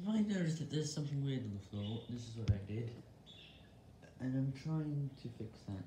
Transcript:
If I notice that there's something weird on the floor, this is what I did. And I'm trying to fix that.